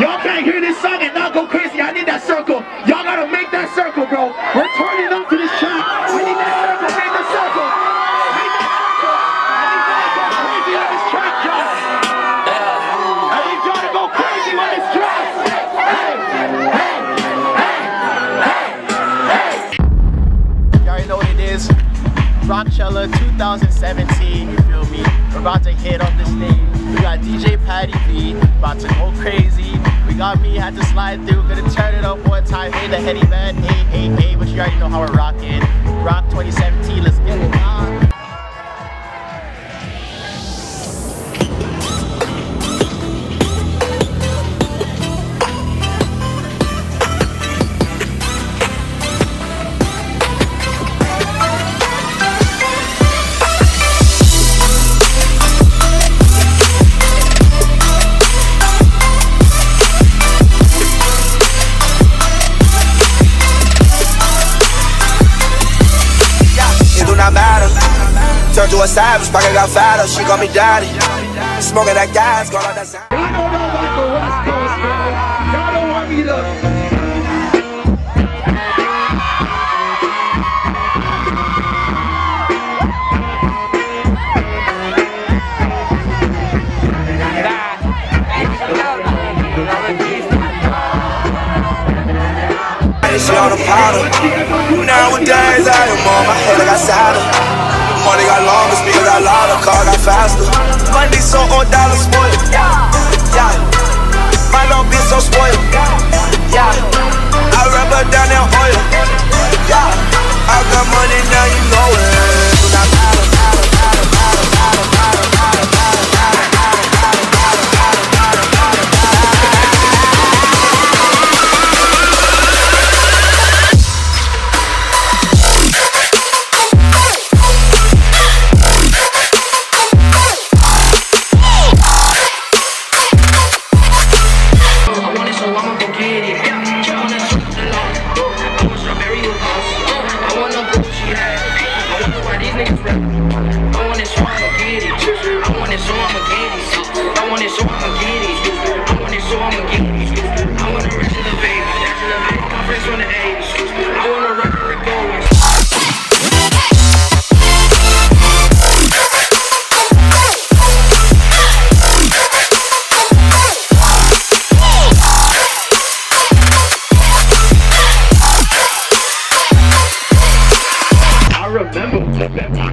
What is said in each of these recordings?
Y'all can't hear this song and not go crazy. I need that circle. Y'all gotta make that circle, bro. We're turning up to this track. We need that circle. Make the circle. Make that circle. Need y'all to go crazy on this track, y'all. I need y'all to go crazy on this track. Hey, hey, hey, hey, hey. Already know what it is. Rockchella 2017, you feel me? We're about to hit up the stage. We got DJ Patty V, about to go crazy. Got me, had to slide through, gonna turn it up one time. Hey, the heady man, hey, hey, hey, but you already know how we're rocking. Rock 2017, let's get it on. Savage, pocket got fatter. She call me daddy. Smoking that gas, out that sound. I don't know the West Coast, don't want me to. She on the powder. Faster. Money so on dollar I want it, so I'ma get it. I want it, so I'ma get it. I want it, so I'ma get it. I want it, so I'ma get it. I want the rest the baby. Of the baby. My friends from the 80s. I want a record going. I remember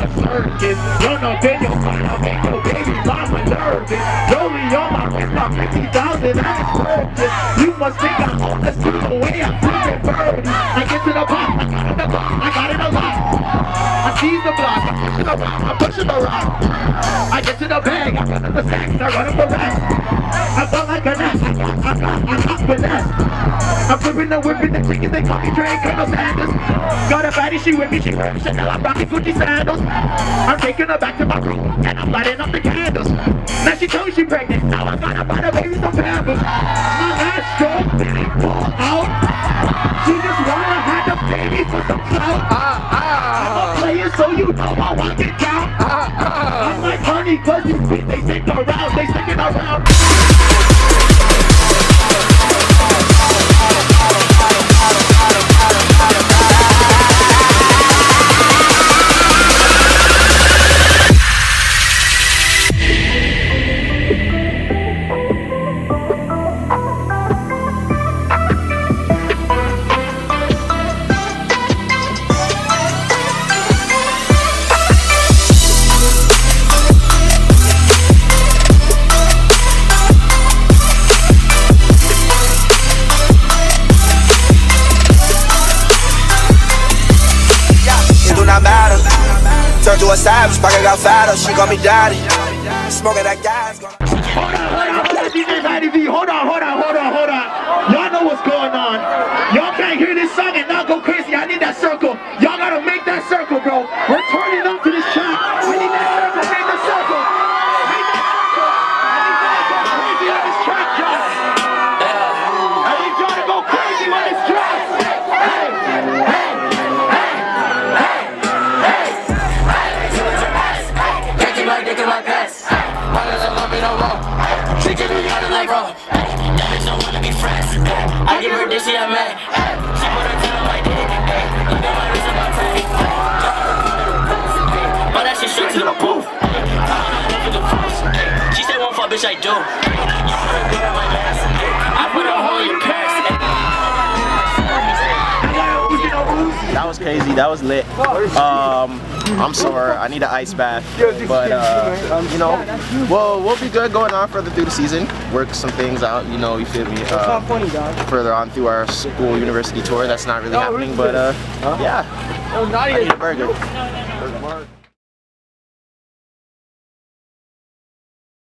the circus. Up in your make your baby mama nervous. Rolling on my wrist, my 50,000 I just purchased. You must think I'm on the the way I'm flipping birdies. I get to the pop, I got it block, I got it a lot. I seize the block, Pushing around, I'm pushing around. I get to the bag, I the sacks, I run up the rest. I felt like a nest, I got, I got, I got finesse. I'm flipping and whipping the chickens, they call me Drake, Colonel Sanders. Got a baddie, she with me, she wearing Chanel, I'm rocking Gucci sandals. I'm taking her back to my room, and I'm lighting up the candles. Now she told me she pregnant, now I gotta buy the baby some pampers. My last stroke, out. She just wanna have the baby for some clout. I'm ah, ah. So you know I want it down. I'm like honey, cause you sweet, they stick around, they sticking around. Turn to a savage, pocket got fatter. She call me daddy. Smoking that gas. Hold on, hold on, hold on, DJ Matty V. Hold on, hold on, hold on, hold on. Y'all know what's going on. Y'all can't hear this song and not go crazy. I need that circle. I give her this, yeah, man. She put her ten on my dick. Look at my wrist about tight. But that shit straight to the booth. She said one fuck, bitch, I do. Crazy. That was lit. Um, I'm sore. I need an ice bath. But uh, you know, well, we'll be good going on further through the season. Work some things out. You know, you feel me? Uh, further on through our school university tour. That's not really happening, but uh, yeah. I need a burger.